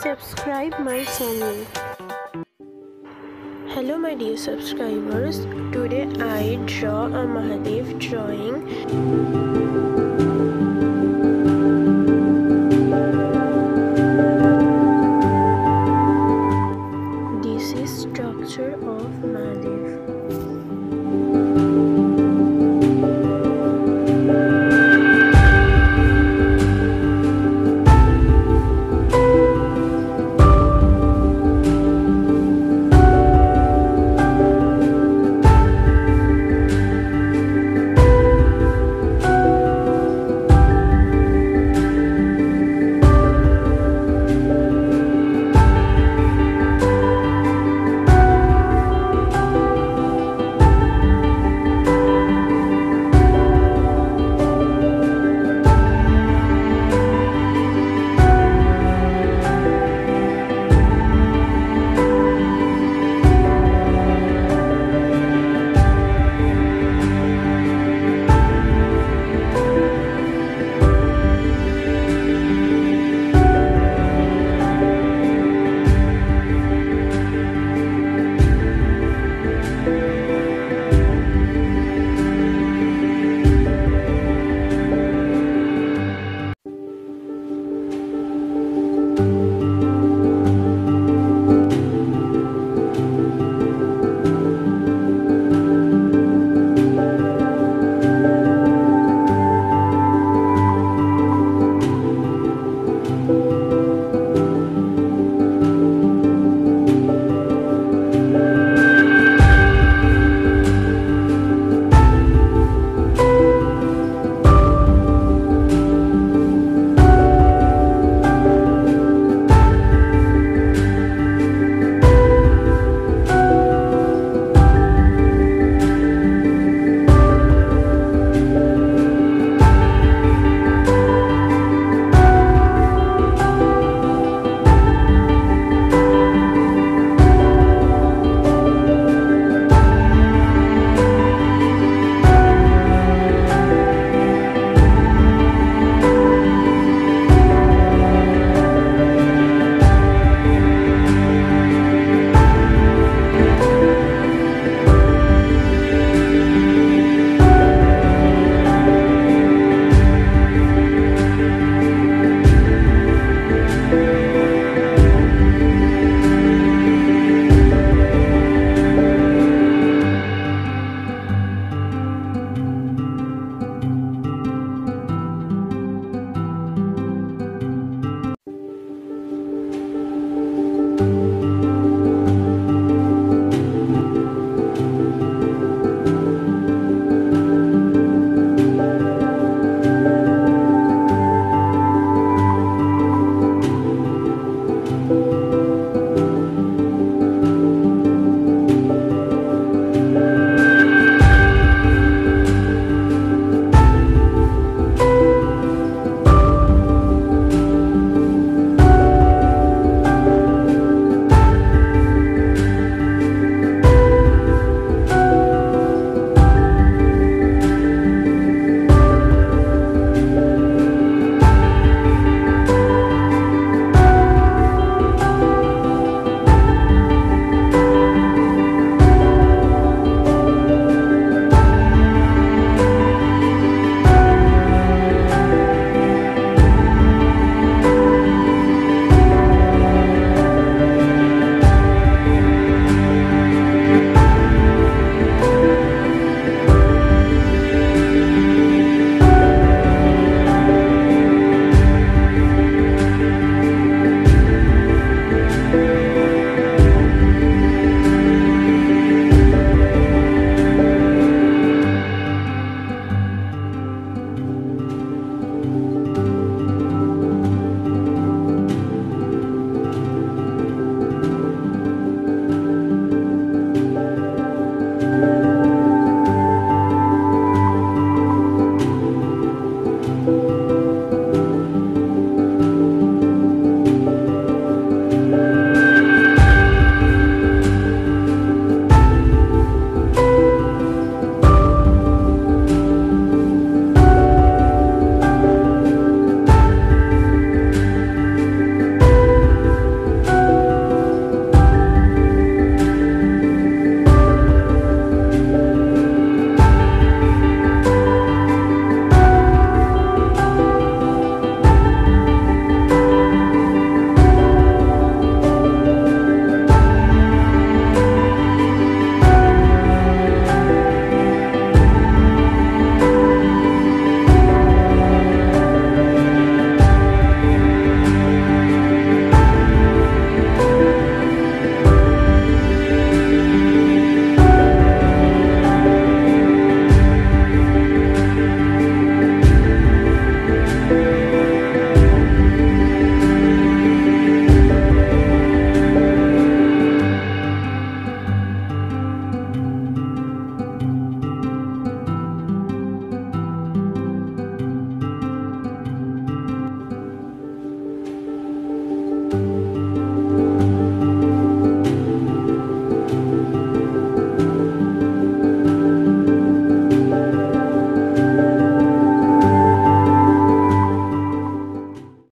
Subscribe my channel. Hello my dear subscribers. Today I draw a Mahadev drawing.